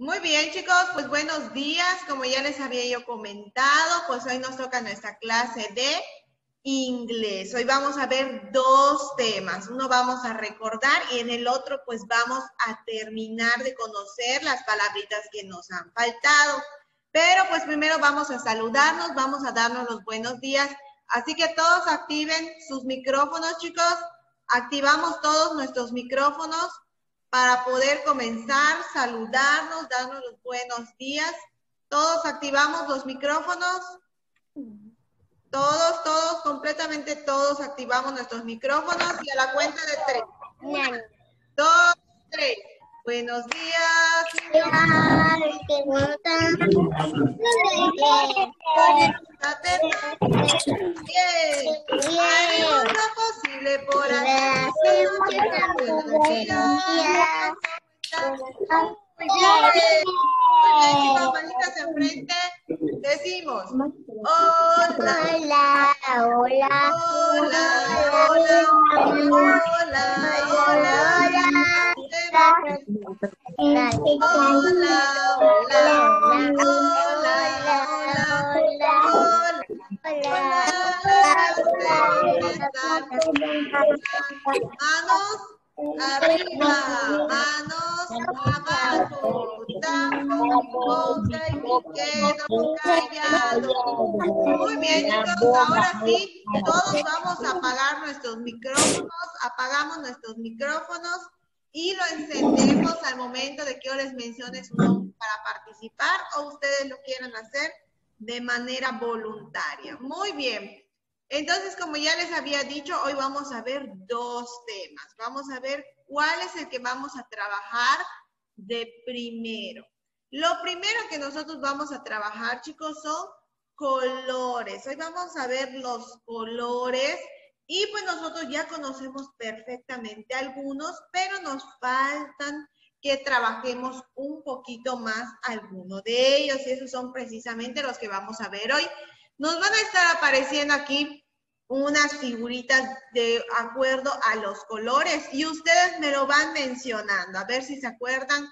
Muy bien, chicos, pues buenos días. Como ya les había yo comentado, pues hoy nos toca nuestra clase de inglés. Hoy vamos a ver dos temas. Uno vamos a recordar y en el otro pues vamos a terminar de conocer las palabritas que nos han faltado. Pero pues primero vamos a saludarnos, vamos a darnos los buenos días. Así que todos activen sus micrófonos, chicos. Activamos todos nuestros micrófonos para poder comenzar, saludarnos, darnos los buenos días. Todos activamos los micrófonos. Todos, todos, completamente todos activamos nuestros micrófonos y a la cuenta de tres. Una, dos, tres. Buenos días. Posible por. Buenos. Decimos, hola. Hola, hola. Hola, hola, hola, hola, hola. Hola, hola, hola, hola, Manos arriba, manos abajo, y quedo. Muy bien, chicos, ahora sí, todos vamos a apagar nuestros micrófonos, apagamos nuestros micrófonos y lo encendemos al momento de que yo les mencione su nombre para participar o ustedes lo quieran hacer de manera voluntaria. Muy bien. Entonces, como ya les había dicho, hoy vamos a ver dos temas. Vamos a ver cuál es el que vamos a trabajar de primero. Lo primero que nosotros vamos a trabajar, chicos, son colores. Hoy vamos a ver los colores y pues nosotros ya conocemos perfectamente algunos, pero nos faltan que trabajemos un poquito más algunos de ellos y esos son precisamente los que vamos a ver hoy. Nos van a estar apareciendo aquí unas figuritas de acuerdo a los colores y ustedes me lo van mencionando, a ver si se acuerdan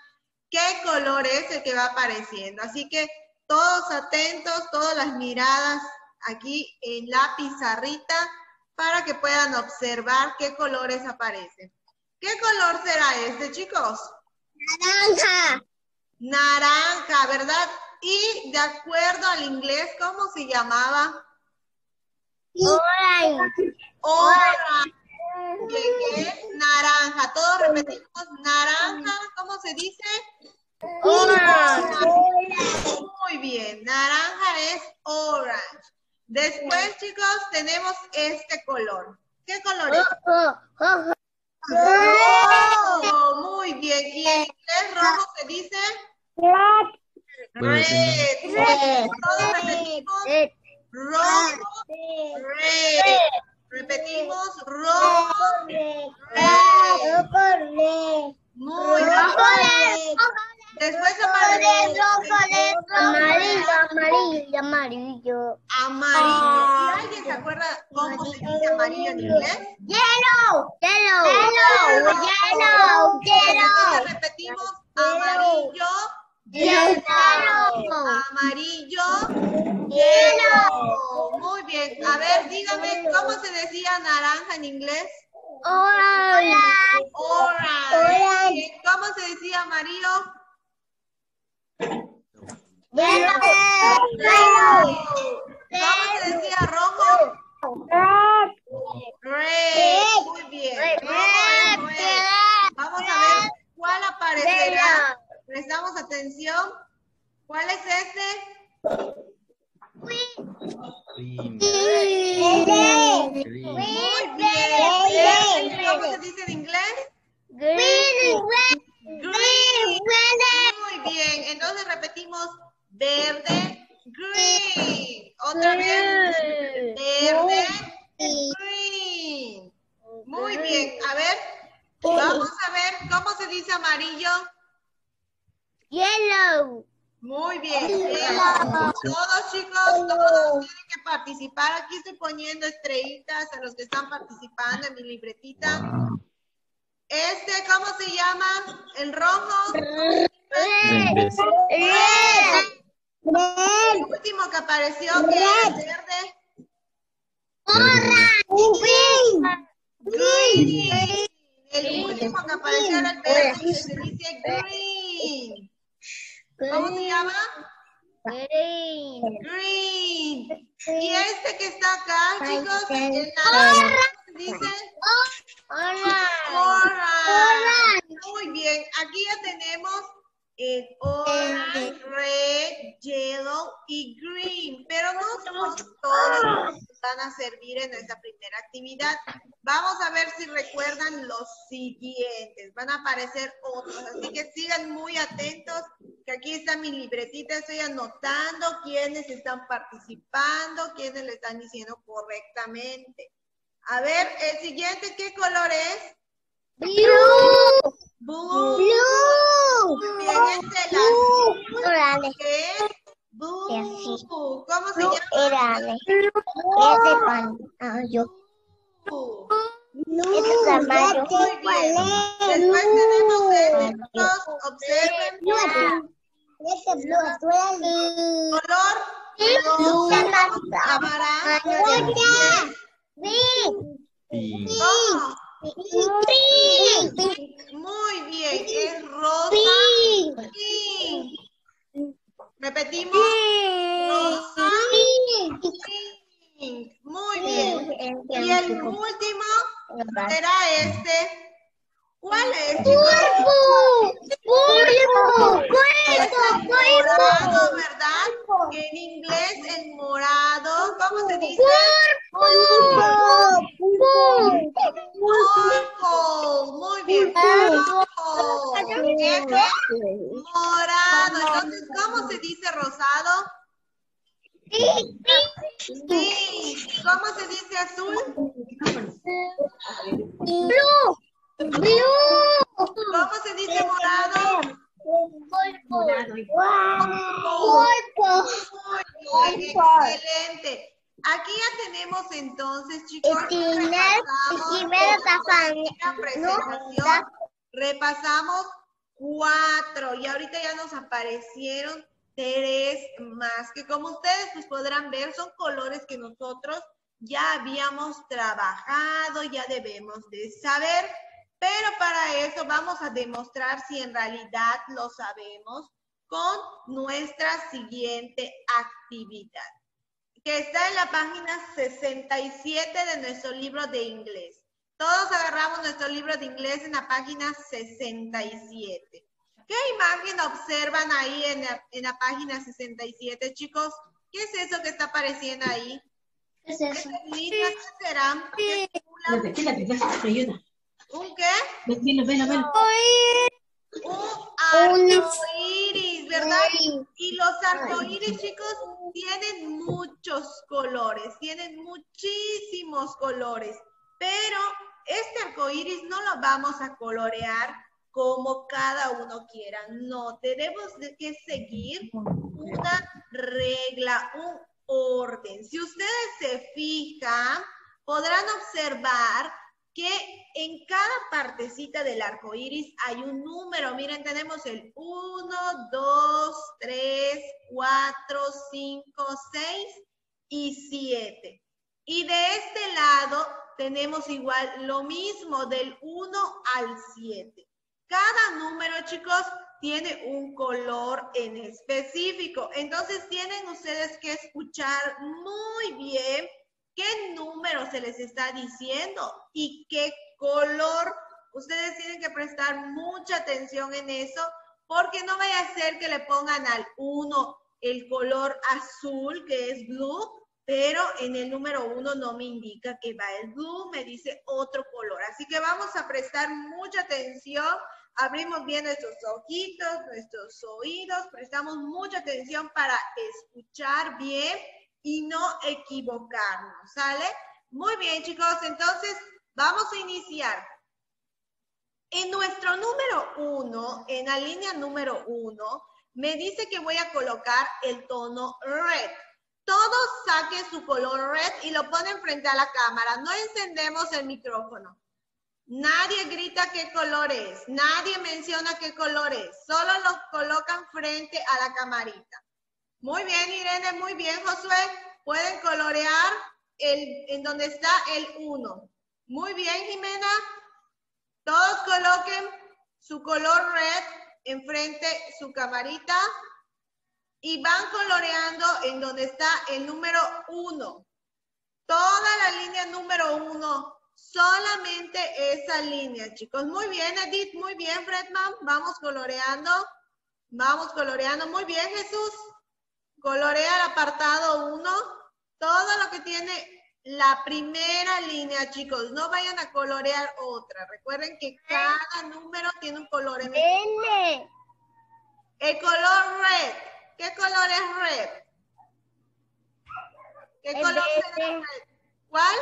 qué color es el que va apareciendo. Así que todos atentos, todas las miradas aquí en la pizarrita para que puedan observar qué colores aparecen. ¿Qué color será este, chicos? Naranja. Naranja, ¿verdad? Y de acuerdo al inglés, ¿cómo se llamaba? Orange. Orange. ¿Qué? Naranja. Todos repetimos naranja. ¿Cómo se dice? Orange. Muy bien. Naranja es orange. Después, chicos, tenemos este color. ¿Qué color es? Rojo. Rojo. Rojo. Muy bien. ¿Y en inglés rojo se dice? Red. Red. Todos repetimos Red. rojo, red. Repetimos rojo, red. Muy bien. Después aparece Amarillo, amarillo, amarillo. amarillo. ¿Y alguien se acuerda cómo se dice amarillo en inglés? Yellow, yellow, yellow, yellow, Entonces repetimos amarillo, yellow, amarillo, yellow, Muy bien. A ver, dígame, ¿cómo se decía naranja en inglés? orange, Orange. Orange. ¿Y ¿Cómo se decía amarillo? Muy bien. Vamos a ver cuál aparecerá. Prestamos atención. ¿Cuál es este? Muy bien. Green. ¿Cómo se dice en inglés? green, Green. Muy bien. Entonces repetimos verde, green. Otra vez. Verde, green. Muy bien. A ver, vamos a ver cómo se dice amarillo. yellow, Muy bien. Yellow. Todos chicos, todos tienen que participar. Aquí estoy poniendo estrellitas a los que están participando en mi libretita. Este, ¿cómo se llama? El rojo. Red. El último que apareció, que es verde. Green. El último que apareció era el verde que se dice green. ¿Cómo se llama? Green. Green. Y este que está acá, chicos, el naranja dice orange. Muy bien, aquí ya tenemos el orange, red, yellow y green, pero no son todos los que van a servir en nuestra primera actividad. Vamos a ver si recuerdan los siguientes. Van a aparecer otros, así que sigan muy atentos, que aquí está mi libretita, estoy anotando quiénes están participando, quiénes le están diciendo correctamente. A ver, el siguiente, ¿qué color es? Blue. Blue. Blue. Muy bien, este. Orale. ¿Qué es? ¿Cómo se llama? Es. Después tenemos este. Observen. Ese blue. Color. Blue. Amarillo. ¿Cómo? Muy bien. Es rosa. Pink. Repetimos. Rosa. Pink. Muy bien. Y el último será este. ¿Cuál es, chicos? Morado, ¿verdad? En inglés, el morado, ¿cómo se dice? Purple. Muy bien, purple. Morado. Entonces, ¿cómo se dice rosado? Pink. ¿Cómo se dice azul? ¿Cómo se dice morado? Muy bien, excelente. Aquí ya tenemos entonces, chicos, repasamos. Repasamos cuatro y ahorita ya nos aparecieron tres más, que como ustedes pues podrán ver son colores que nosotros ya habíamos trabajado, ya debemos de saber, pero para eso vamos a demostrar si en realidad lo sabemos con nuestra siguiente actividad, que está en la página 67 de nuestro libro de inglés. Todos agarramos nuestro libro de inglés en la página 67. ¿Qué imagen observan ahí en la, en la página 67, chicos? ¿Qué es eso que está apareciendo ahí? ¿Qué? ¿Qué será? ¿Qué espérate, te ayuda. ¿Un qué? Velo, velo, velo. Un arcoíris, ¿verdad? Y los arcoíris, chicos, tienen muchos colores, tienen muchísimos colores, pero este arcoíris no lo vamos a colorear como cada uno quiera. No, tenemos que seguir una regla, un orden. Si ustedes se fijan, podrán observar que en cada partecita del arco iris hay un número. Miren, tenemos el 1, 2, 3, 4, 5, 6 y 7. Y de este lado tenemos igual lo mismo, del 1 al 7. Cada número, chicos, tiene un color en específico. Entonces tienen ustedes que escuchar muy bien qué número se les está diciendo y qué color. Ustedes tienen que prestar mucha atención en eso porque no vaya a ser que le pongan al 1 el color azul, que es blue, pero en el número 1 no me indica que va el blue, me dice otro color. Así que vamos a prestar mucha atención abrimos bien nuestros ojitos, nuestros oídos, prestamos mucha atención para escuchar bien y no equivocarnos, ¿sale? Muy bien, chicos, entonces vamos a iniciar. En nuestro número uno, en la línea número uno, me dice que voy a colocar el tono red. Todos saquen su color red y lo ponen frente a la cámara. No encendemos el micrófono. Nadie grita qué colores, nadie menciona qué colores, solo los colocan frente a la camarita. Muy bien, Irene, muy bien, Josué. Pueden colorear el, en donde está el 1. Muy bien, Jimena. Todos coloquen su color red enfrente su camarita y van coloreando en donde está el número 1. Toda la línea número 1 Solamente esa línea, chicos. Muy bien, Edith. Muy bien, Fredman. Vamos coloreando. Vamos coloreando. Muy bien, Jesús. Colorea el apartado 1. Todo lo que tiene la primera línea, chicos. No vayan a colorear otra. Recuerden que cada número tiene un color en el... El color red. ¿Qué color es red? ¿Qué color es red? ¿Cuál?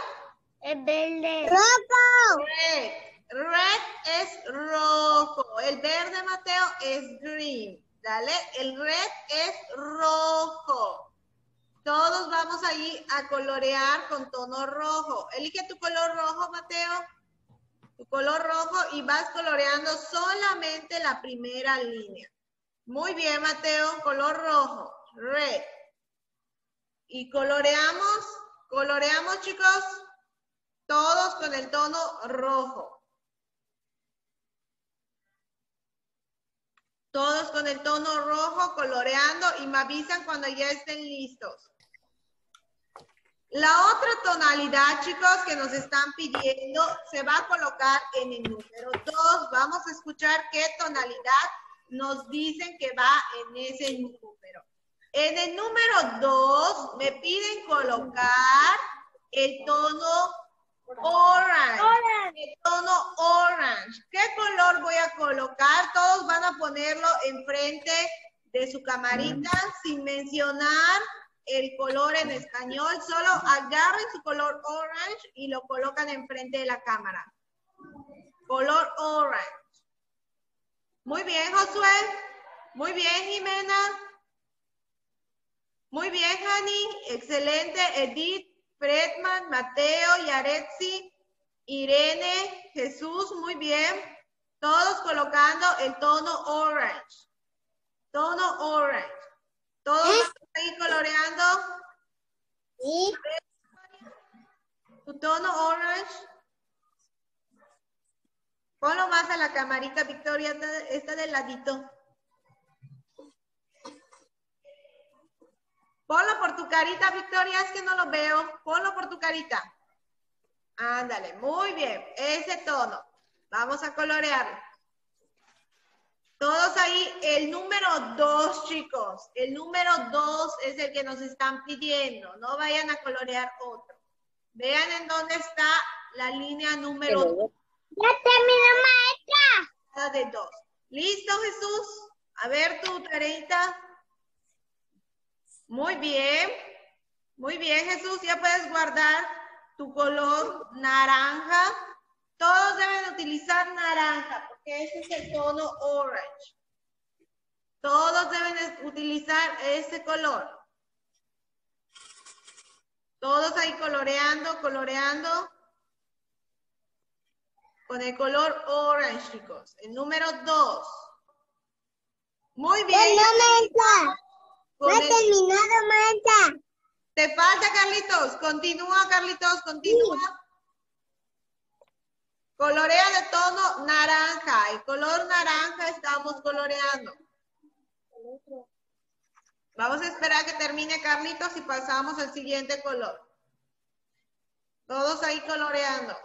Es verde. Rojo. Red. Red es rojo. El verde, Mateo, es green. Dale. El red es rojo. Todos vamos ahí a colorear con tono rojo. Elige tu color rojo, Mateo. Tu color rojo y vas coloreando solamente la primera línea. Muy bien, Mateo. Color rojo. Red. Y coloreamos. Coloreamos, chicos. Todos con el tono rojo. Todos con el tono rojo, coloreando y me avisan cuando ya estén listos. La otra tonalidad, chicos, que nos están pidiendo, se va a colocar en el número 2. Vamos a escuchar qué tonalidad nos dicen que va en ese número. En el número 2 me piden colocar el tono Orange. El tono orange. ¿Qué color voy a colocar? Todos van a ponerlo enfrente de su camarita sin mencionar el color en español. Solo agarren su color orange y lo colocan enfrente de la cámara. Color orange. Muy bien, Josué. Muy bien, Jimena. Muy bien, Hani. Excelente, Edith. Fredman, Mateo, Yaretsi, Irene, Jesús, muy bien. Todos colocando el tono orange. Tono orange. Todos ¿Eh? ahí coloreando. ¿Sí? Tu tono orange. Ponlo más a la camarita, Victoria, está del ladito. Ponlo por tu carita, Victoria, es que no lo veo. Ponlo por tu carita. Ándale, muy bien. Ese tono. Vamos a colorearlo. Todos ahí, el número dos, chicos. El número dos es el que nos están pidiendo. No vayan a colorear otro. Vean en dónde está la línea número dos. Ya terminó, maestra. De dos. ¿Listo, Jesús? A ver tu carita. Muy bien. Muy bien, Jesús. Ya puedes guardar tu color naranja. Todos deben utilizar naranja porque ese es el tono orange. Todos deben utilizar ese color. Todos ahí coloreando, coloreando. Con el color orange, chicos. El número dos. Muy bien. No ha terminado, maestra. Te falta, Carlitos. Continúa, Carlitos, continúa. Colorea de tono naranja. El color naranja estamos coloreando. Vamos a esperar que termine Carlitos y pasamos al siguiente color. Todos ahí coloreando.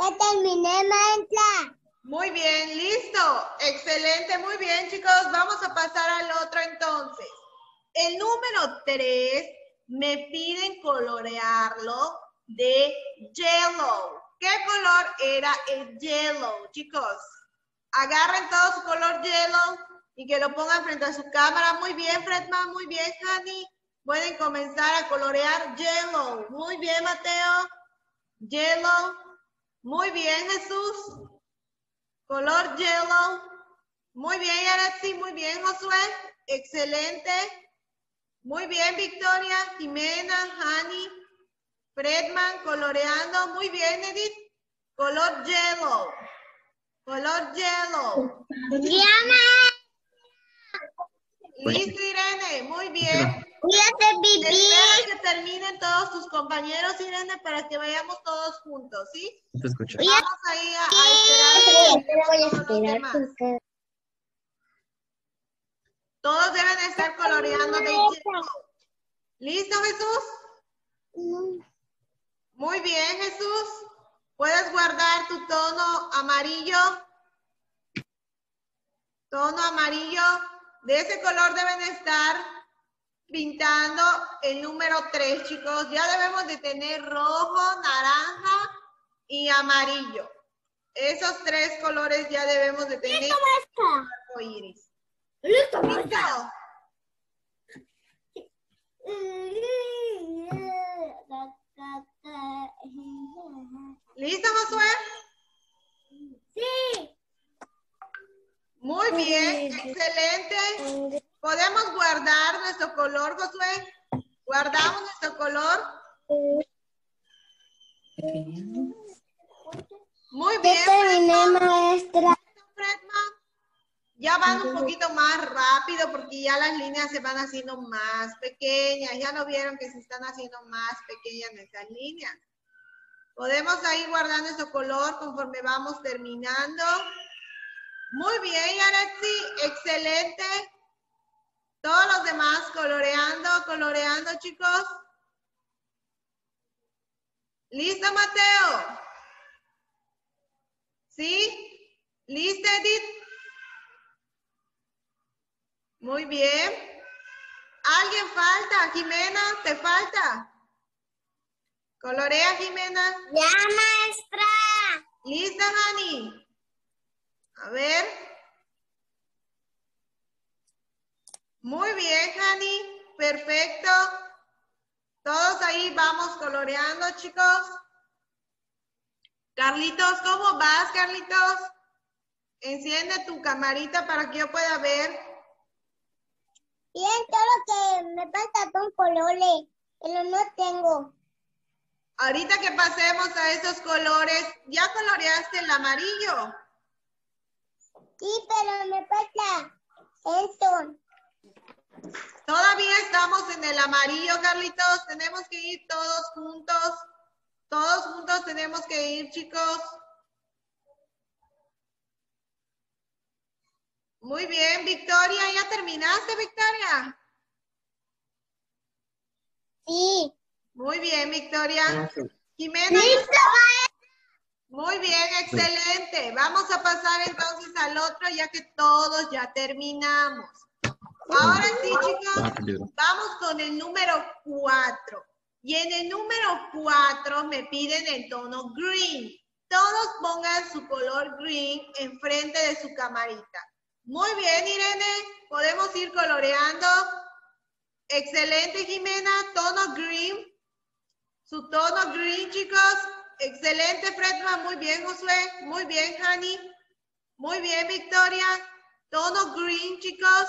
Ya terminé, maestra. Muy bien, listo. Excelente, muy bien, chicos. Vamos a pasar al otro entonces. El número 3 me piden colorearlo de yellow. ¿Qué color era el yellow, chicos? Agarren todo su color yellow y que lo pongan frente a su cámara. Muy bien, Fredman, muy bien, Hani. Pueden comenzar a colorear yellow. Muy bien, Mateo. Yellow. Muy bien, Jesús. Color yellow. Muy bien, Yaretsi. Muy bien, Josué. Excelente. Muy bien, Victoria, Jimena, Hani, Fredman, coloreando. Muy bien, Edith. Color yellow. Color yellow. Llama. Listo, Irene. Muy bien. Cuídate, Bibi. Espero que terminen todos tus compañeros, Irene, para que vayamos todos juntos, ¿sí? Te escucho. Vamos ahí a, a esperar. Te voy a todos esperar porque- Todos ¿Listo, Jesús? Muy bien, Jesús. ¿Puedes guardar tu tono amarillo? Tono amarillo. De ese color deben estar pintando el número 3, chicos. Ya debemos de tener rojo, naranja y amarillo. Esos tres colores ya debemos de tener arcoíris. Listo, ¿Listo? ¿Listo, Josué? Sí. Muy bien, excelente. ¿Podemos guardar nuestro color, Josué? ¿Guardamos nuestro color? Muy bien, terminé, Fredman. maestra. Ya van un poquito más rápido porque ya las líneas se van haciendo más pequeñas. Ya no vieron que se están haciendo más pequeñas nuestras líneas. Podemos ahí guardar nuestro color conforme vamos terminando. Muy bien, Yaretsi. Excelente. Todos los demás coloreando, coloreando, chicos. ¿Listo, Mateo? ¿Sí? ¿Listo, Edith? Muy bien. ¿Alguien falta? Jimena, ¿te falta? Colorea, Jimena. Ya, maestra. ¿Lista, Hani? A ver. Muy bien, Hani. Perfecto. Todos ahí vamos coloreando, chicos. Carlitos, ¿cómo vas, Carlitos? Enciende tu camarita para que yo pueda ver. Bien, todo que me falta son colores, pero no tengo. Ahorita que pasemos a esos colores, ¿ya coloreaste el amarillo? Sí, pero me falta esto. Todavía estamos en el amarillo, Carlitos. Tenemos que ir todos juntos. Todos juntos tenemos que ir, chicos. Muy bien, Victoria. ¿Ya terminaste, Victoria? Sí. Muy bien, Victoria. Jimena. ¡Listo, Muy bien, excelente. Vamos a pasar entonces al otro ya que todos ya terminamos. Ahora sí, chicos, vamos con el número 4. Y en el número 4 me piden el tono green. Todos pongan su color green enfrente de su camarita. Muy bien, Irene. Podemos ir coloreando. Excelente, Jimena. Tono green. Su tono green, chicos. Excelente, Fredman. Muy bien, Josué. Muy bien, Hani. Muy bien, Victoria. Tono green, chicos.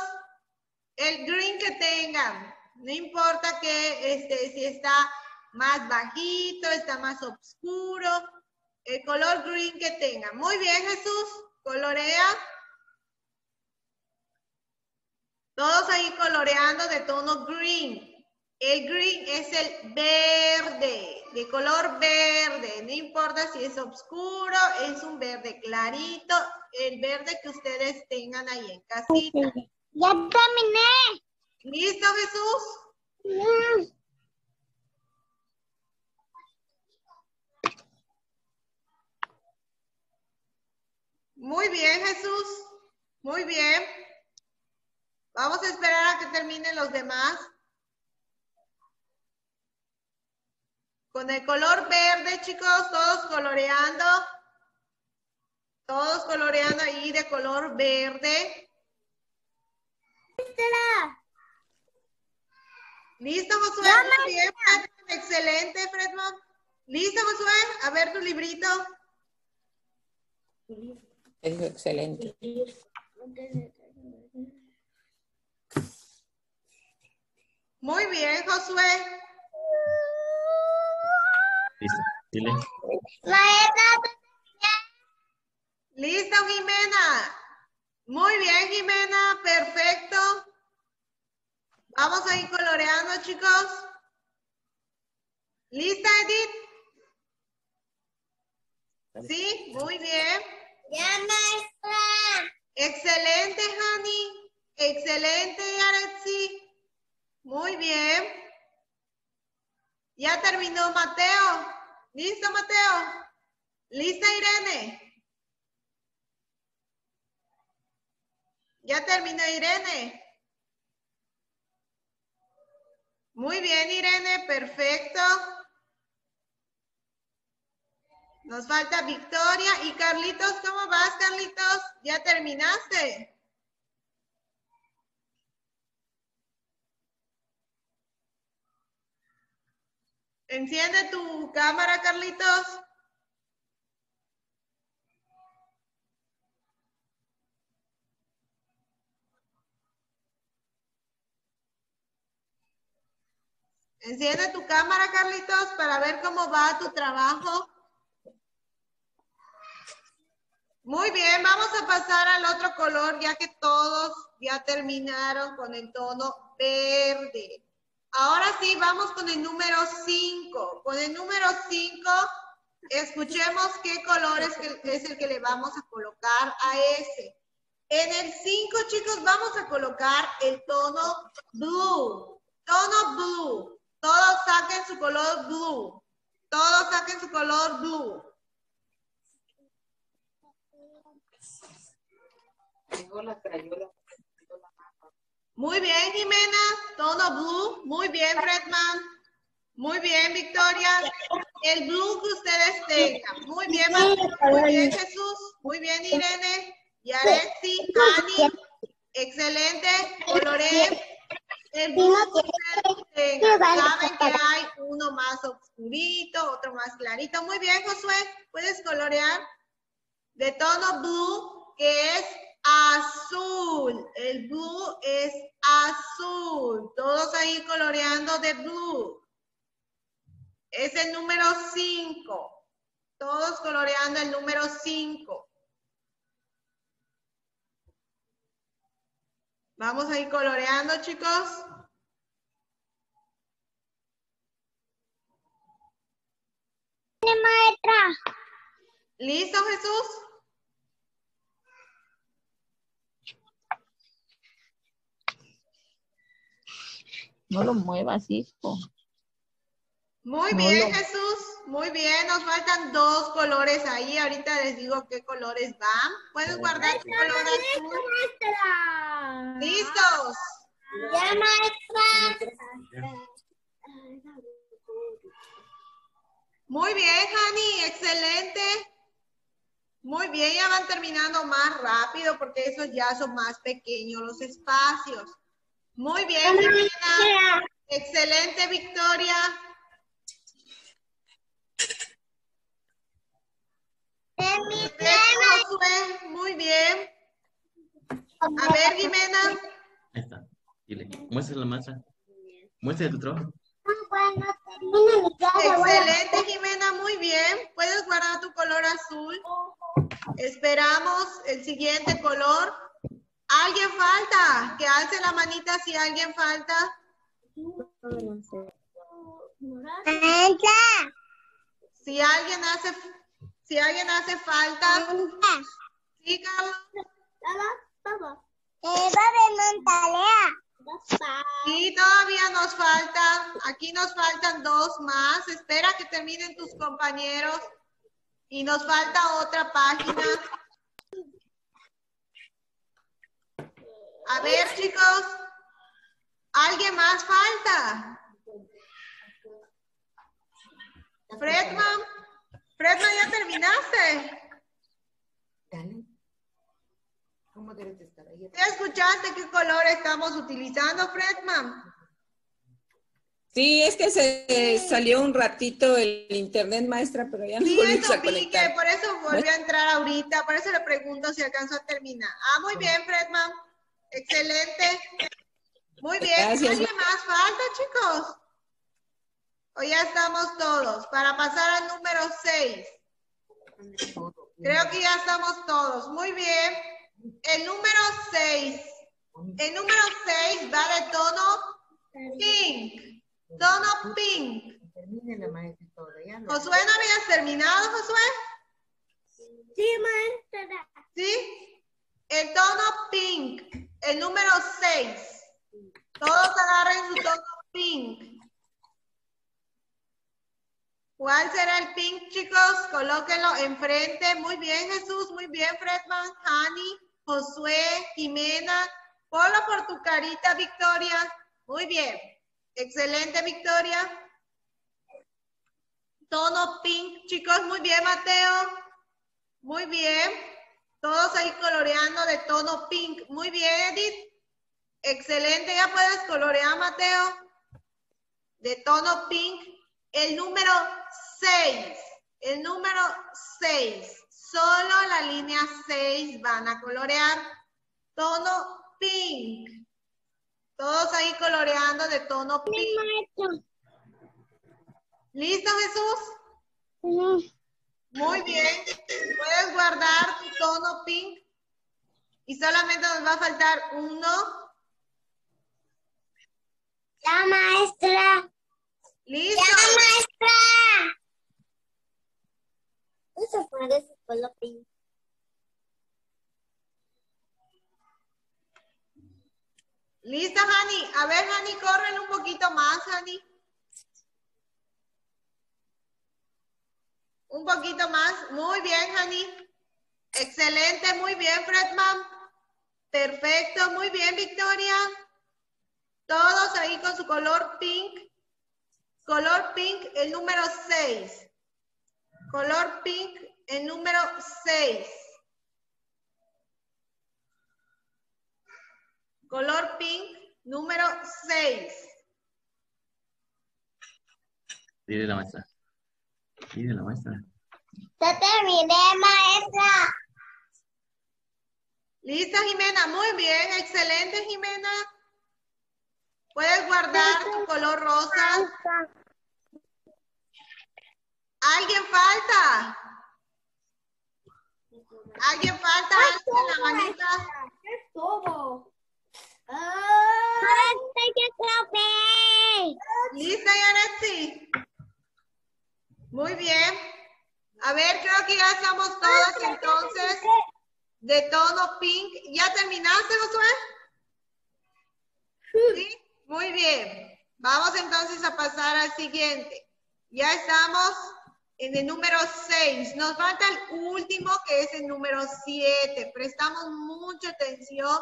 El green que tengan. No importa que este, si está más bajito, está más oscuro. El color green que tengan. Muy bien, Jesús. Colorea. Todos ahí coloreando de tono green. El green es el verde, de color verde. No importa si es oscuro, es un verde clarito. El verde que ustedes tengan ahí en casita. Ya terminé. ¿Listo, Jesús? Muy bien, Jesús. Muy bien. Vamos a esperar a que terminen los demás. Con el color verde, chicos, todos coloreando. Todos coloreando ahí de color verde. ¿Listo, Josué? Muy bien. Excelente, Fredman. ¿Listo, Josué? A ver tu librito. Es excelente. Muy bien, Josué. Listo. Dile. Maestra, Listo, Jimena. Muy bien, Jimena. Perfecto. Vamos a ir coloreando, chicos. ¿Lista, Edith? Sí, muy bien. ya maestra. Excelente, Hani. Excelente, Yaretsi. Muy bien. Ya terminó Mateo. ¿Listo, Mateo? ¿Lista, Irene? Ya terminó Irene. Muy bien, Irene, perfecto. Nos falta Victoria y Carlitos, ¿cómo vas, Carlitos? ¿Ya terminaste? Enciende tu cámara, Carlitos. Enciende tu cámara, Carlitos, para ver cómo va tu trabajo. Muy bien, vamos a pasar al otro color, ya que todos ya terminaron con el tono verde. Ahora sí, vamos con el número 5. Con el número 5, escuchemos qué color es, el- que le vamos a colocar a ese. En el 5, chicos, vamos a colocar el tono blue. Tono blue. Todos saquen su color blue. Todos saquen su color blue. Tengo la crayola. Muy bien, Jimena. Tono blue. Muy bien, Fredman. Muy bien, Victoria. El blue que ustedes tengan. Muy bien, Martín. Muy bien, Jesús. Muy bien, Irene. Yaretsi, Ani. Excelente. Coloré. El blue que ustedes tengan. Saben que hay uno más oscurito, otro más clarito. Muy bien, Josué. Puedes colorear de tono blue, que es azul. El blue es azul. Todos ahí coloreando de blue. Es el número 5. Todos coloreando el número 5. Vamos a ir coloreando, chicos. maestra. ¿Listo, Jesús? No lo muevas, hijo. Muy No bien, lo- Jesús. Muy bien. Nos faltan dos colores ahí. Ahorita les digo qué colores van. Puedes guardar tu color azul. Maestra. ¿Listos? Ya maestra. Muy bien, Hani. Excelente. Muy bien. Ya van terminando más rápido porque esos ya son más pequeños los espacios. Muy bien, Jimena. Excelente, Victoria. Perfecto, Josué. Muy bien. A ver, Jimena. Ahí está. Dile. Muestra la masa. Muestra tu trabajo. Cuando termine mi Excelente, Jimena, muy bien. Puedes guardar tu color azul. Esperamos el siguiente color. ¿Alguien falta? Que alce la manita si alguien falta. Maestra. Si alguien hace, si alguien hace falta. Sí, Carlos. Sí, todavía nos faltan. Aquí nos faltan dos más. Espera que terminen tus compañeros. Y nos falta otra página. A ver, chicos. ¿Alguien más falta? Fredman. Fredman, ¿ya terminaste? Dale. ¿Cómo debes de estar ahí? ¿Ya escuchaste qué color estamos utilizando, Fredman? Sí, es que se salió un ratito el internet, maestra, pero ya no Sí, eso a vi que conectar. por eso volvió a entrar ahorita, por eso le pregunto si alcanzó a terminar. Ah, muy bien, Fredman. Excelente. Muy bien. Gracias. ¿Alguien más falta, chicos? ¿O ya estamos todos? Para pasar al número 6. Creo que ya estamos todos. Muy bien. El número 6. El número 6 va de tono pink. Tono pink. Termine la maestra y todo, ya no. Josué, ¿no habías terminado, Josué? Sí, maestra. ¿Sí? El tono pink. El número 6. Todos agarren su tono pink. ¿Cuál será el pink, chicos? Colóquenlo enfrente. Muy bien, Jesús. Muy bien, Fredman, Hani, Josué, Jimena. Ponlo por tu carita, Victoria. Muy bien. Excelente, Victoria. Tono pink, chicos. Muy bien, Mateo. Muy bien. Todos ahí coloreando de tono pink. Muy bien, Edith. Excelente. Ya puedes colorear, Mateo. De tono pink. El número 6. El número 6. Solo la línea 6 van a colorear. Tono pink. Todos ahí coloreando de tono pink. ¿Listo, Jesús? Muy bien. Puedes guardar tu tono pink. Y solamente nos va a faltar uno. La maestra. ¿Listo? La maestra. Eso color pink. ¿Listo, Hani? A ver, Hani, corren un poquito más, Hani. Un poquito más. Muy bien, Hani. Excelente, muy bien, Fredman. Perfecto, muy bien, Victoria. Todos ahí con su color pink. Color pink, el número 6. Color pink, el número 6. Color pink, número 6. Dile la maestra. Dile la maestra. Ya terminé, maestra. ¿Lista, Jimena? Muy bien, excelente, Jimena. Puedes guardar tu color rosa. ¿Alguien falta? ¿Alguien falta? Alza la manita. todo. Maestra, ya acabé. ¿Lista, Yaretsi? Muy bien. A ver, creo que ya estamos todas entonces de tono pink. ¿Ya terminaste, Josué? Sí, muy bien. Vamos entonces a pasar al siguiente. Ya estamos en el número 6. Nos falta el último que es el número 7. Prestamos mucha atención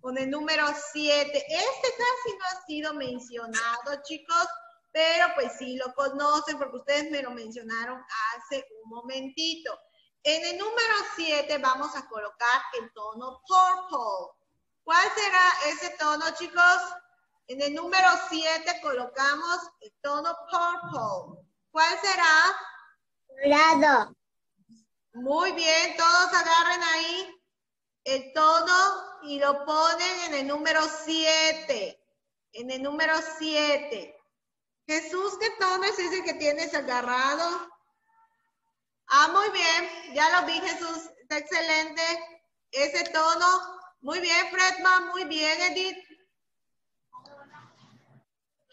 con el número 7. Este casi no ha sido mencionado, chicos, pero pues sí lo conocen porque ustedes me lo mencionaron hace un momentito. En el número 7 vamos a colocar el tono purple. ¿Cuál será ese tono, chicos? En el número 7 colocamos el tono purple. ¿Cuál será? Dorado. Muy bien, todos agarren ahí el tono y lo ponen en el número 7. En el número 7. Jesús, ¿qué tono es ese que tienes agarrado? Ah, muy bien, ya lo vi, Jesús. Está excelente. Ese tono. Muy bien, Fredman. Muy bien, Edith.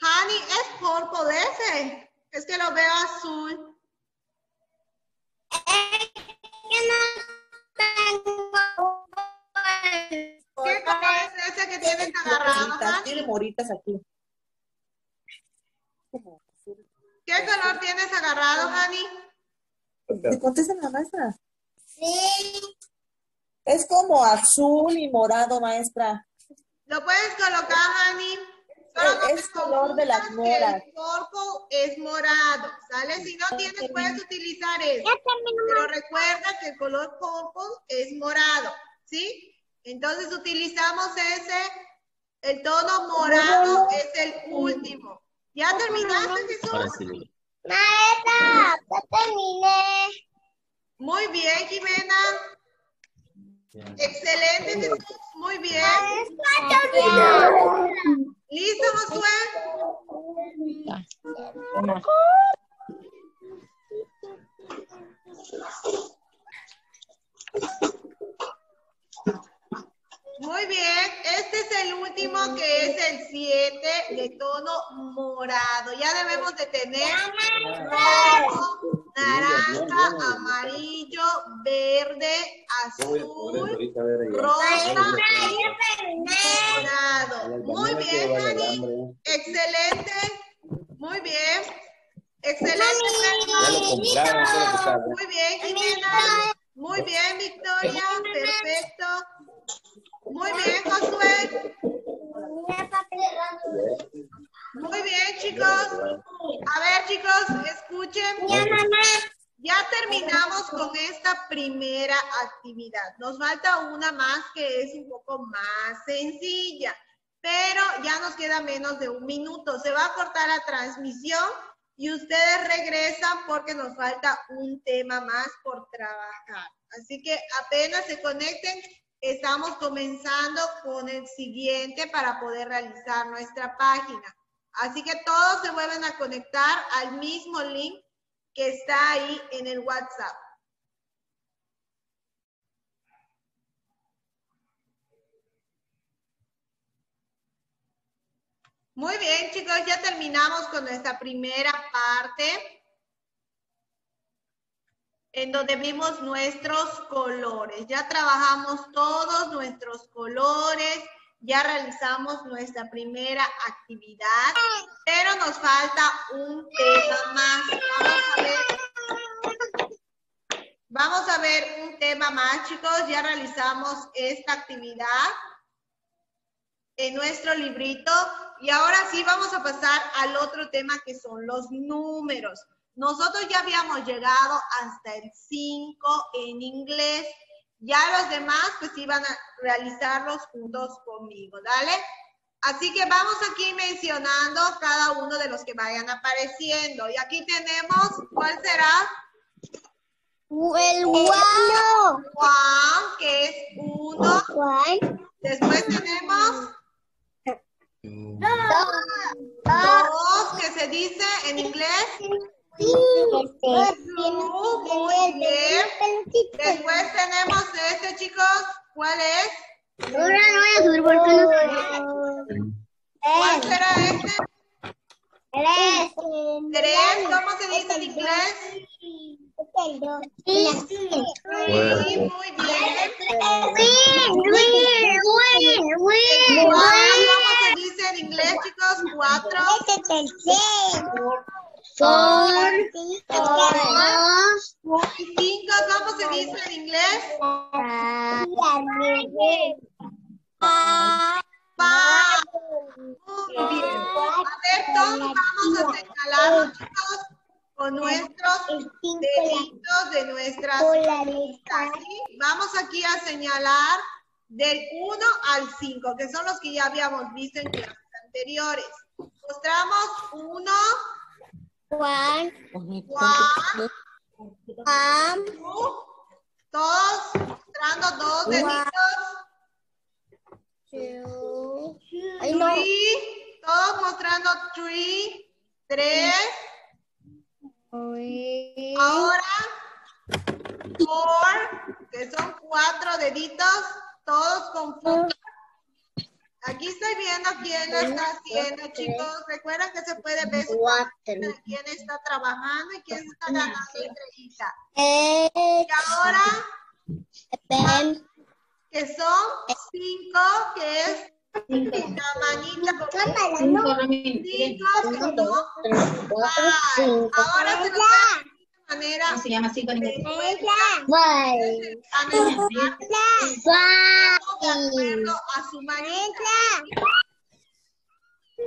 Honey, es purple ese. Es que lo veo azul. Yo no tengo ¿Qué color es ese que tienes agarrado? Tiene moritas aquí. ¿Qué color tienes agarrado, Honey? ¿Te contesta la maestra? Sí. Es como azul y morado, maestra. Lo puedes colocar, Honey. Solo Es te color de las moras. El purple es morado, ¿sale? Si no tienes, puedes utilizar eso. Pero recuerda que el color purple es morado, ¿sí? Entonces utilizamos ese, el tono morado es el último. ¿Ya terminaste, Jesús? Ahora sí. Maestra, ya terminé. Muy bien, Jimena. Excelente, Jesús. Muy bien. ¿Listo, Josué? Ya. Muy bien. Este es el último que es el 7 de tono morado. Ya debemos de tener rojo, naranja, amarillo, verde, azul, rosa y morado. Muy bien, Dani. Excelente. Muy bien. Excelente. Muy bien, Jimena. Muy bien, Victoria. Perfecto. Muy bien, Josué. Muy bien, chicos. A ver, chicos, escuchen. Ya terminamos con esta primera actividad. Nos falta una más que es un poco más sencilla, pero ya nos queda menos de un minuto. Se va a cortar la transmisión y ustedes regresan porque nos falta un tema más por trabajar. Así que apenas se conecten, estamos comenzando con el siguiente para poder realizar nuestra página. Así que todos se vuelven a conectar al mismo link que está ahí en el WhatsApp. Muy bien, chicos, ya terminamos con nuestra primera parte en donde vimos nuestros colores. Ya trabajamos todos nuestros colores, ya realizamos nuestra primera actividad, pero nos falta un tema más. Vamos a ver. Vamos a ver un tema más, chicos. Ya realizamos esta actividad en nuestro librito y ahora sí vamos a pasar al otro tema que son los números. Nosotros ya habíamos llegado hasta el 5 en inglés. Ya los demás pues iban a realizarlos juntos conmigo, ¿dale? Así que vamos aquí mencionando cada uno de los que vayan apareciendo. Y aquí tenemos, ¿cuál será? El guano. Juan, que es uno. Después tenemos Dos. dos, que se dice en inglés. Blue, muy bien. Después tenemos este, chicos. ¿Cuál es? Ahora no voy a subir porque no sé. ¿Cuál será este? Tres. Tres. ¿Cómo se dice en inglés? Sí, muy bien. ¿Cómo se dice en inglés, chicos? Cuatro. Y cinco, ¿cómo se dice en inglés? Pa. Muy bien. A ver, todos vamos a señalarnos, chicos, con nuestros deditos de nuestras listas, ¿sí? Vamos aquí a señalar del 1 al 5, que son los que ya habíamos visto en clases anteriores. Mostramos 1, Juan, tú, todos mostrando dos deditos. two, Three, todos mostrando three, tres. three, Ahora, four, que son cuatro deditos, todos con four. Aquí estoy viendo quién lo está haciendo, chicos. Recuerden que se puede ver quién está trabajando y quién está ganando estrellita. Y ahora, que son cinco, que es la manita cinco, cuatro, five. cinco, Ahora se manera ¿Cómo se llama cinco en inglés? acuerdo a su manita.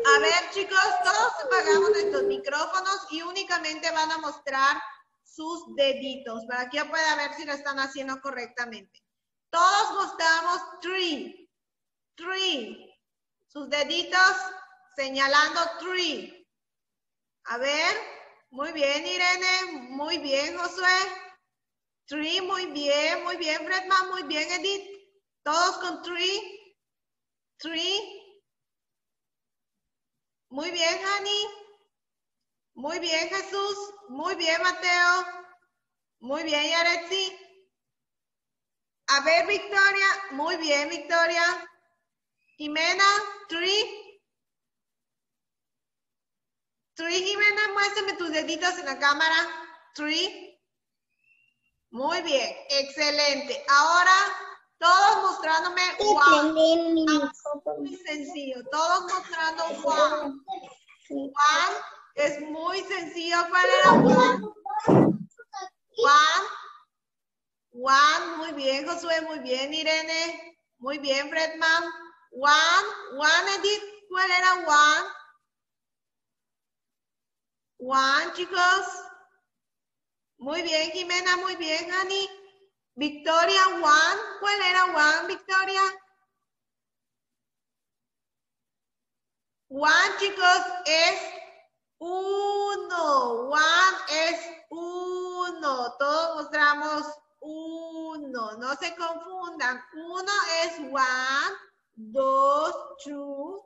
A ver, chicos, todos apagamos nuestros micrófonos y únicamente van a mostrar sus deditos para que yo pueda ver si lo están haciendo correctamente. Todos mostramos three, three. Sus deditos señalando three. A ver, muy bien, Irene, muy bien, Josué. Three, muy bien, muy bien, Fredman, muy bien, Edith. Todos con three. Three. Muy bien, Hani. Muy bien, Jesús. Muy bien, Mateo. Muy bien, Yaretsi. A ver, Victoria. Muy bien, Victoria. Jimena, three. Three, Jimena, muéstrame tus deditos en la cámara. Three. Muy bien, excelente. Ahora, todos mostrándome one. Muy sencillo, todos mostrando one. One es muy sencillo. ¿Cuál era one? One. One, muy bien, Josué, muy bien, Irene. Muy bien, Fredman. One, one, Edith. ¿Cuál era one? One, chicos. Muy bien, Jimena, muy bien, Hani. Victoria, one. ¿Cuál era one, Victoria? One, chicos, es uno. One es uno. Todos mostramos uno. No se confundan. Uno es one, dos, two,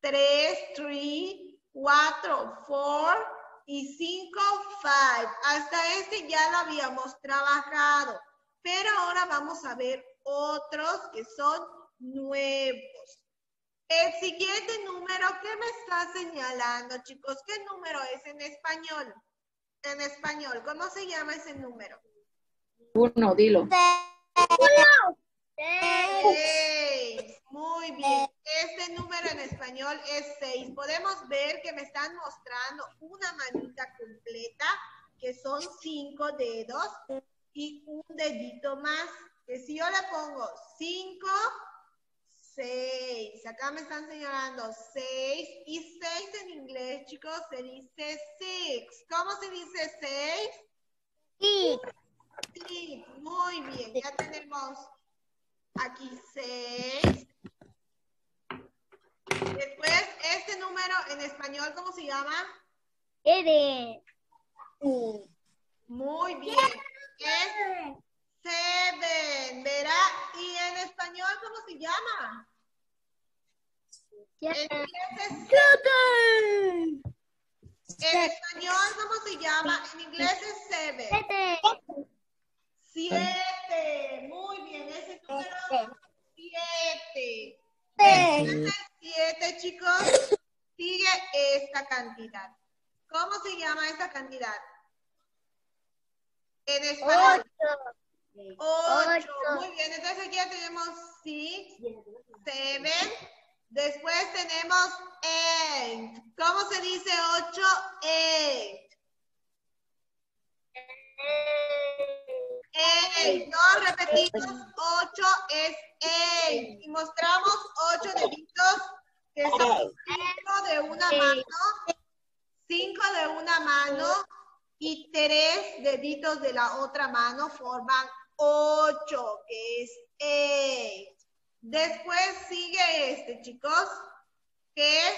tres, three, cuatro, four y cinco, five. Hasta este ya lo habíamos trabajado. Pero ahora vamos a ver otros que son nuevos. El siguiente número, ¿qué me está señalando, chicos? ¿Qué número es en español? En español, ¿cómo se llama ese número? Uno, dilo. Seis. Muy eh, bien. Este número en español es 6. Podemos ver que me están mostrando una manita completa, que son cinco dedos, y un dedito más. Que si yo le pongo 5, 6. Acá me están señalando 6. Y 6 en inglés, chicos, se dice 6. ¿Cómo se dice 6? Sí. Sí, muy bien. Ya tenemos aquí 6 este número en español, ¿cómo se llama? Eres. Muy bien. Es seven, ¿verá? Y en español, ¿cómo se llama? En inglés es seven. En español, ¿cómo se llama? En inglés es seven. Siete. Muy bien, ese número siete. Después del siete, chicos, sigue esta cantidad. ¿Cómo se llama esta cantidad? En español. Ocho. Muy bien, entonces aquí ya tenemos six, seven. Después tenemos eight. ¿Cómo se dice ocho? Eight. Eight. No, repetimos. Ocho es eight. Y mostramos ocho deditos que son cinco de una mano, cinco de una mano y tres deditos de la otra mano forman ocho, que es eight. Después sigue este, chicos, que es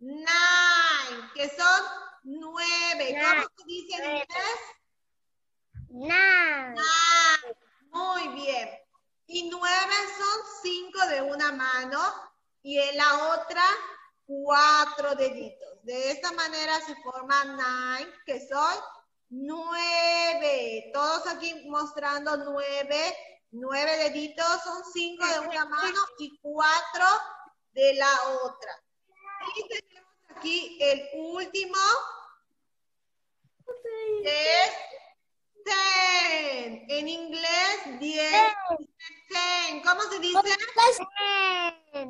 nine, que son nueve. ¿Cómo se dice en inglés? Nine. Nine. Muy bien. Y nueve son cinco de una mano y en la otra cuatro deditos. De esta manera se forma nine, que son nueve. Todos aquí mostrando nueve. Nueve deditos son cinco de una mano y cuatro de la otra. Y tenemos aquí el último, es ten. En inglés, diez. Ten. ¿Cómo se dice? Ten. Ten.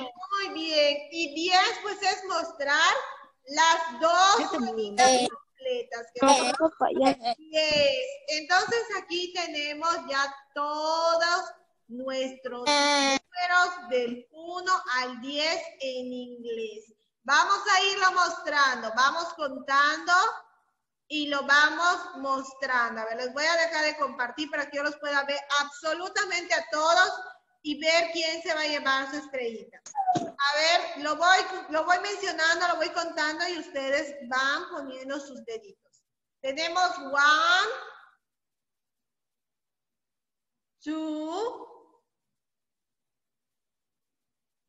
Muy bien. Y diez, pues es mostrar las dos manitas completas. que son diez. Entonces aquí tenemos ya todos nuestros números del 1 al 10 en inglés. Vamos a irlo mostrando, vamos contando y lo vamos mostrando. A ver, les voy a dejar de compartir para que yo los pueda ver absolutamente a todos y ver quién se va a llevar su estrellita. A ver, lo voy, lo voy mencionando, lo voy contando y ustedes van poniendo sus deditos. Tenemos one, two,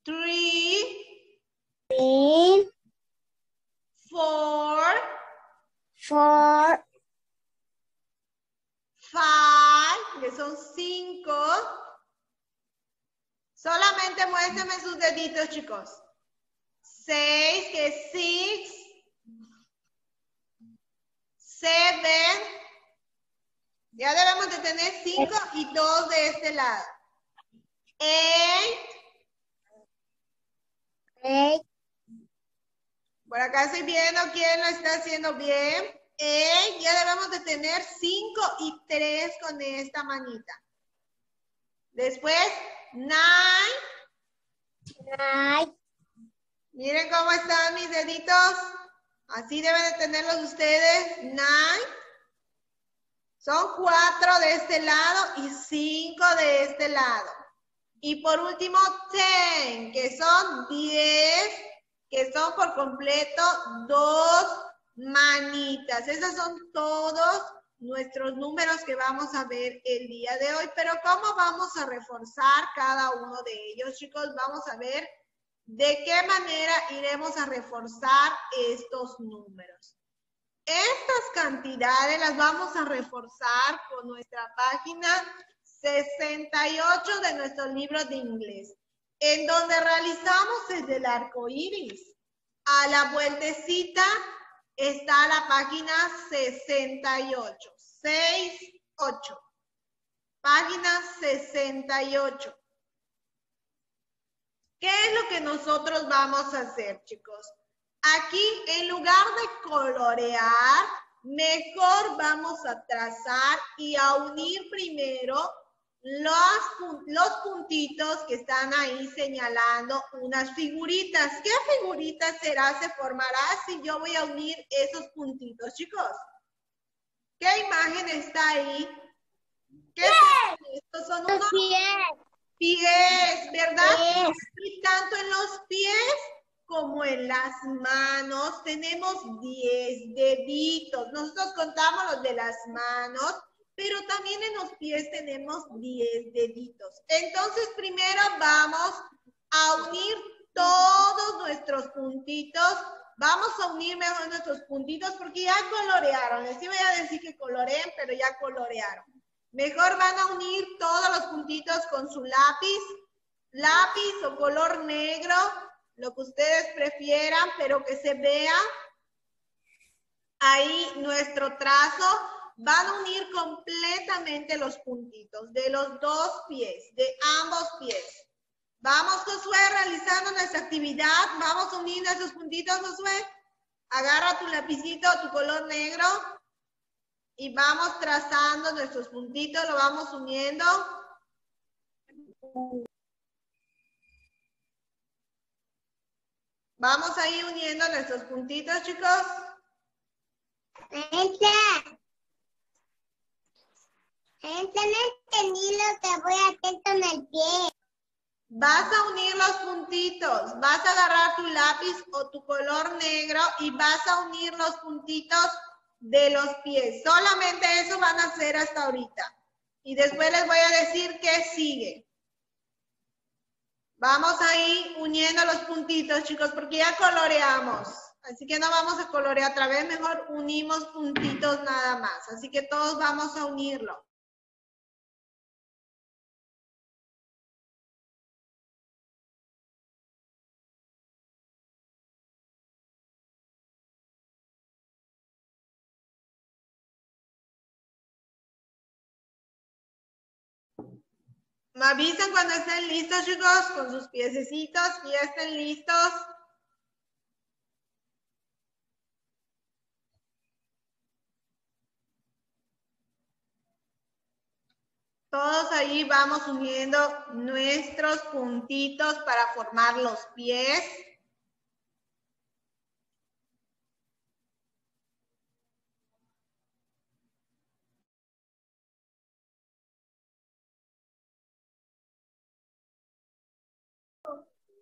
three, three, four, four, five, que son cinco. Solamente muéstrenme sus deditos, chicos. Seis, que es six. Seven. Ya debemos de tener cinco y dos de este lado. Eight. eight, Por acá estoy viendo quién lo está haciendo bien. Eight. Ya debemos de tener cinco y tres con esta manita. Después, nine. nine, Miren cómo están mis deditos. Así deben de tenerlos ustedes. Nine. Son cuatro de este lado y cinco de este lado. Y por último, ten, que son diez, que son por completo dos manitas. Esos son todos nuestros números que vamos a ver el día de hoy. Pero ¿cómo vamos a reforzar cada uno de ellos, chicos? Vamos a ver de qué manera iremos a reforzar estos números. Estas cantidades las vamos a reforzar con nuestra página 68 de nuestro libro de inglés, en donde realizamos desde el arco iris. A la vueltecita está la página 68. 6, 8. Página 68. ¿Qué es lo que nosotros vamos a hacer, chicos? Aquí, en lugar de colorear, mejor vamos a trazar y a unir primero los, los puntitos que están ahí señalando unas figuritas. ¿Qué figuritas será, se formará si yo voy a unir esos puntitos, chicos? ¿Qué imagen está ahí? ¿Qué son estos? Son unos pies, pies, ¿verdad? pies, Y tanto en los pies como en las manos tenemos 10 deditos. Nosotros contamos los de las manos, pero también en los pies tenemos 10 deditos. Entonces, primero vamos a unir todos nuestros puntitos. Vamos a unir mejor nuestros puntitos porque ya colorearon. Les iba a decir que coloreen, pero ya colorearon. Mejor van a unir todos los puntitos con su lápiz, lápiz o color negro, lo que ustedes prefieran, pero que se vea ahí nuestro trazo. Van a unir completamente los puntitos de los dos pies, de ambos pies. Vamos, Josué, realizando nuestra actividad. Vamos a unir esos puntitos, Josué. Agarra tu lapicito, tu color negro. Y vamos trazando nuestros puntitos, lo vamos uniendo. Vamos ahí uniendo nuestros puntitos, chicos. Maestra. No entendí lo que voy a hacer con el pie. Vas a unir los puntitos, vas a agarrar tu lápiz o tu color negro y vas a unir los puntitos de los pies. Solamente eso van a hacer hasta ahorita. Y después les voy a decir qué sigue. Vamos ahí uniendo los puntitos, chicos, porque ya coloreamos. Así que no vamos a colorear otra vez, mejor unimos puntitos nada más. Así que todos vamos a unirlo. Me avisan cuando estén listos, chicos, con sus piececitos, que ya estén listos. Todos ahí vamos uniendo nuestros puntitos para formar los pies.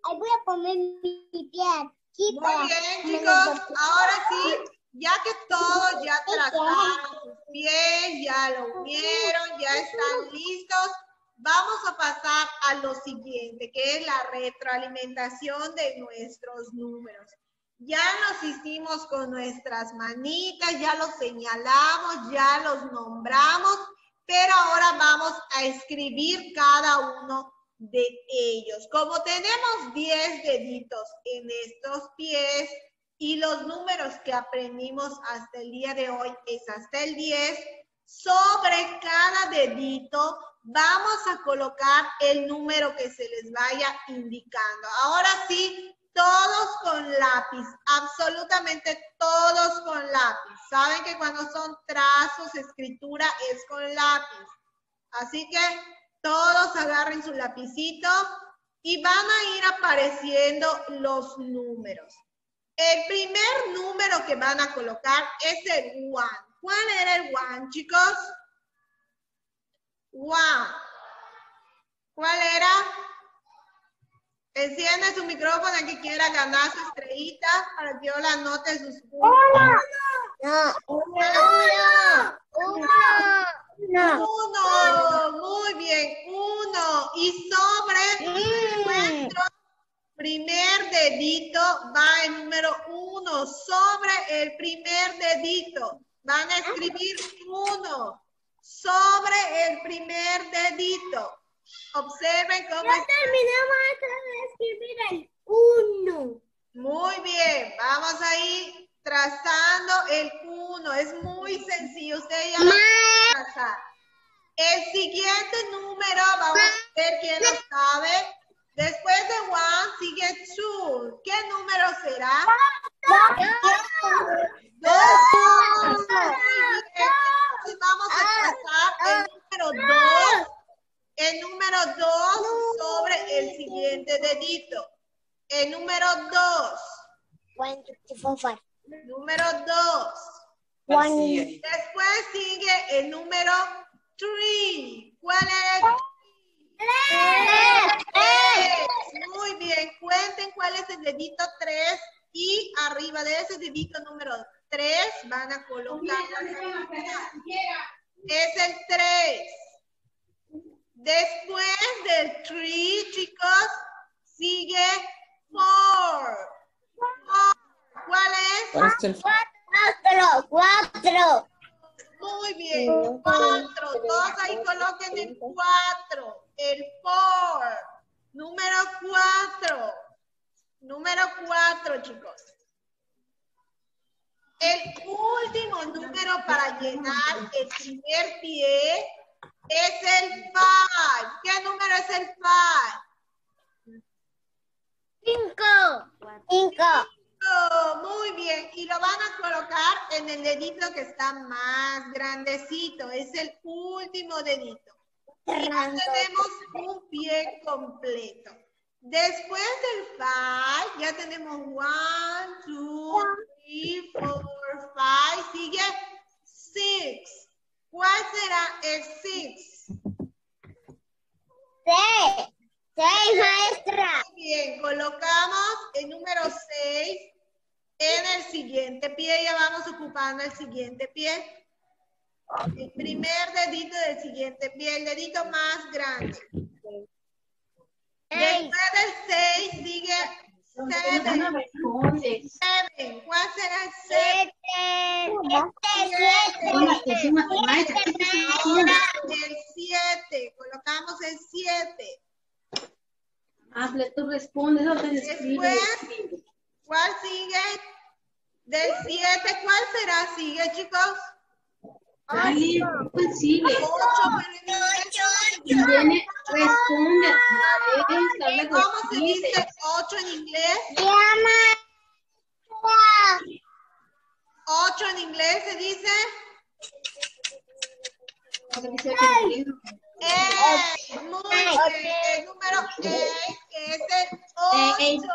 Ahí voy a poner mi mi pie aquí Muy para... bien, chicos. Ahora sí, ya que todos ya trazaron sus pies, ya lo unieron, ya están listos, vamos a pasar a lo siguiente, que es la retroalimentación de nuestros números. Ya nos hicimos con nuestras manitas, ya los señalamos, ya los nombramos, pero ahora vamos a escribir cada uno de ellos. Como tenemos 10 deditos en estos pies y los números que aprendimos hasta el día de hoy es hasta el 10, sobre cada dedito vamos a colocar el número que se les vaya indicando. Ahora sí, todos con lápiz, absolutamente todos con lápiz. Saben que cuando son trazos, escritura es con lápiz. Así que todos agarren su lapicito y van a ir apareciendo los números. El primer número que van a colocar es el one. ¿Cuál era el one, chicos? One. ¿Cuál era? Enciende su micrófono el que quiera ganar su estrellita para que yo la anote sus puntos. No, uno, uno, uno. Uno, muy bien, uno. Y sobre nuestro primer dedito va el número uno. Sobre el primer dedito van a escribir uno. Sobre el primer dedito. Observen cómo Ya terminamos de escribir el uno. Muy bien, vamos a ir trazando el 1. Es muy sencillo, ustedes ya lo van a trazar. El siguiente número, vamos a ver quién lo sabe. Después de one sigue two. ¿Qué número será? Dos. Entonces vamos a trazar el número 2. El número 2 sobre el siguiente dedito. El número 2. One, two, four, five. Número 2. One, Después sigue el número 3. ¿Cuál es? Tres. Muy bien. Cuenten cuál es el dedito 3 y arriba de ese dedito número 3 van a colocar. Es el 3. Después del 3, chicos, sigue 4. ¿Cuál es? ¿Cuál es el cuatro, cuatro. Muy bien, cuatro. Todos ahí coloquen el cuatro. El four. Número cuatro. Número cuatro, chicos. El último número para llenar el primer pie es el five. ¿Qué número es el five? Cinco. Cinco. Oh, muy bien. Y lo van a colocar en el dedito que está más grandecito. Es el último dedito. Y ya tenemos un pie completo. Después del five, ya tenemos one, two, three, four, five. Sigue six. ¿Cuál será el six? Seis. Seis, maestra. Bien, colocamos el número 6 en el siguiente pie. Ya vamos ocupando el siguiente pie. El primer dedito del siguiente pie, el dedito más grande. Después del 6 sigue 7. No responde. ¿Cuál será el 7? Siete. Pon atención, maestra. ¿Qué estás haciendo? El 7. Colocamos el 7. Hazle, tú respondes, no te. Después, ¿cuál sigue? Del 7, ¿cuál será? Sigue, chicos. Dale, pues sigue. 8, Y viene, responde. Maestra, ¿Y luego cómo se dice. dice 8 en inglés? Llama. 8 en inglés se dice Eh, muy bien. El número 8, que es el 8.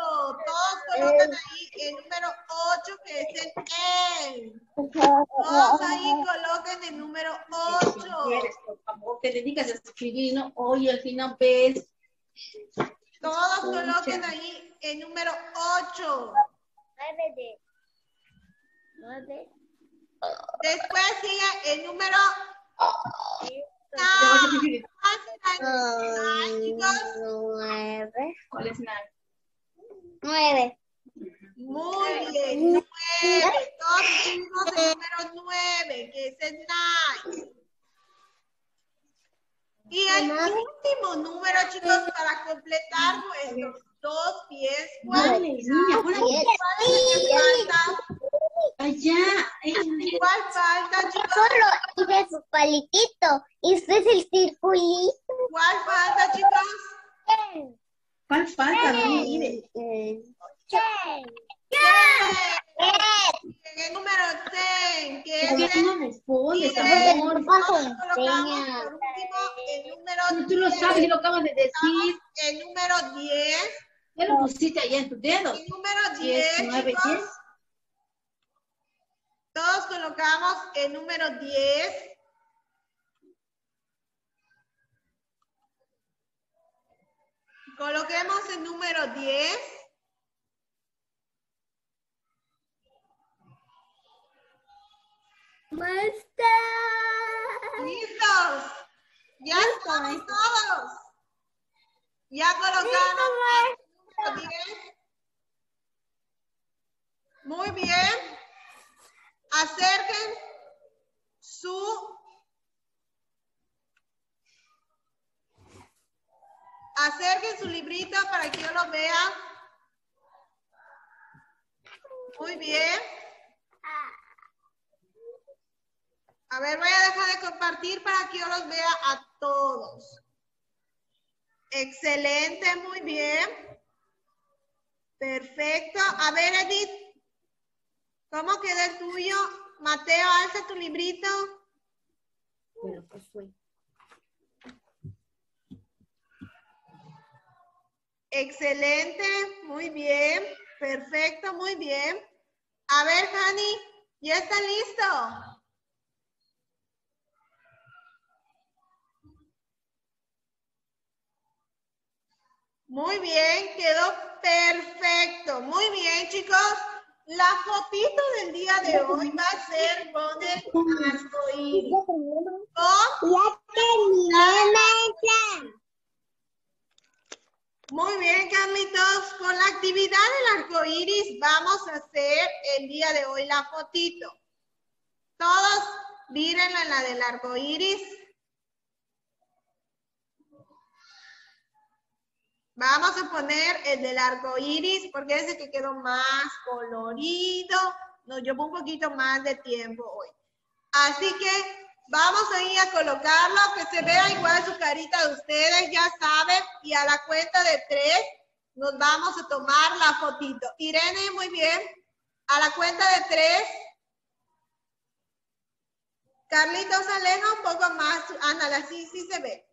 Todos colocan ahí el número 8, que es el el. Todos ahí coloquen el número 8. Quieres, por favor, te dedicas a escribir, ¿no? Hoy al final ves. Todos coloquen ahí el número 8. Nueve de. Nueve. Después sigue el número Nueve. ¿Cuál es la? Nueve. Muy bien, nueve. Todos escribimos el número nueve, que es el nine. Y el último número, chicos, para completar nuestros dos pies. ¿Cuál por ahí. falta? Allá. ¿Cuál falta, chicos? Solo hice su palitito. Hice el circulito. ¿Cuál falta, chicos? ¿Cuál falta? Mire. El número 10, que es el no por último el número Tú lo 10. sabes, ya lo acabas de decir. El número 10. Ya lo pusiste allá en tus dedos. El número 10, 10, 9, chicos. 10. Todos colocamos el número 10. Coloquemos el número 10. ¿Listos? Ya estamos todos. Ya colocamos el número 10. Muy bien. Acerquen su acerquen su librito para que yo lo vea. Muy bien. A ver, voy a dejar de compartir para que yo los vea a todos. Excelente, muy bien. Perfecto. A ver, Edith, ¿cómo quedó el tuyo? Mateo, alza tu librito. Excelente, muy bien. Perfecto, muy bien. A ver, Hani, ¿ya está listo? Muy bien, quedó perfecto. Muy bien, chicos. La fotito del día de hoy va a ser con el arcoíris. Con Ya terminé. Muy bien, Carlitos. Con la actividad del arco iris vamos a hacer el día de hoy la fotito. Todos miren en la del arco iris. Vamos a poner el del arco iris porque es que quedó más colorido. Nos llevó un poquito más de tiempo hoy. Así que vamos a ir a colocarlo, que se vea igual su carita de ustedes, ya saben. Y a la cuenta de tres nos vamos a tomar la fotito. Irene, muy bien. A la cuenta de tres. Carlitos, aleja un poco más. Ándale, así sí se ve.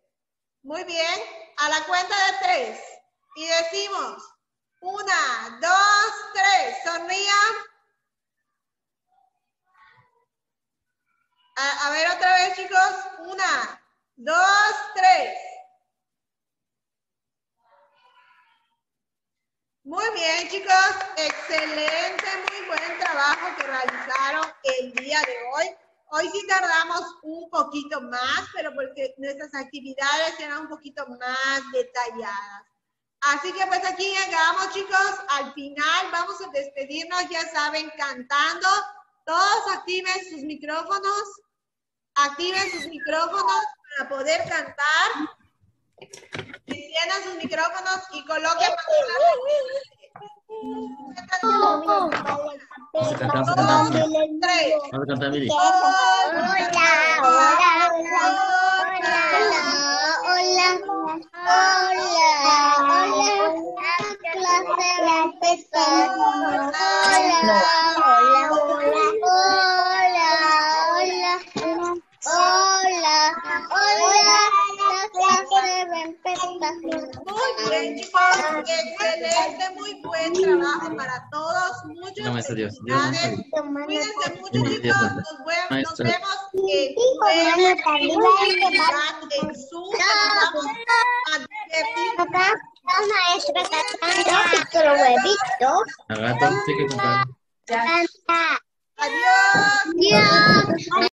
Muy bien. A la cuenta de tres. Y decimos, una, dos, tres. Sonrían. A, a ver otra vez, chicos. Una, dos, tres. Muy bien, chicos. Excelente, muy buen trabajo que realizaron el día de hoy. Hoy sí tardamos un poquito más, pero porque nuestras actividades eran un poquito más detalladas. Así que pues aquí llegamos, chicos, al final. Vamos a despedirnos, ya saben, cantando. Todos activen sus micrófonos. Activen sus micrófonos para poder cantar. Enciendan sus micrófonos y coloquen Vamos a cantar, a cantar. Vamos a cantar, Miri. Hola, hola, hola, hola, hola, hola, la clase empezar. Hola, hola, hola, hola, Muy bien, chicos. Excelente, muy buen trabajo para todos. Muchas No, Dios. Cuídense mucho, chicos. Nos, vemos- nos jueves en Zoom. Nos vamos a divertir. Acá está maestra cantando los huevitos. Al rato, sí que cantar. Canta. Adiós. Adiós.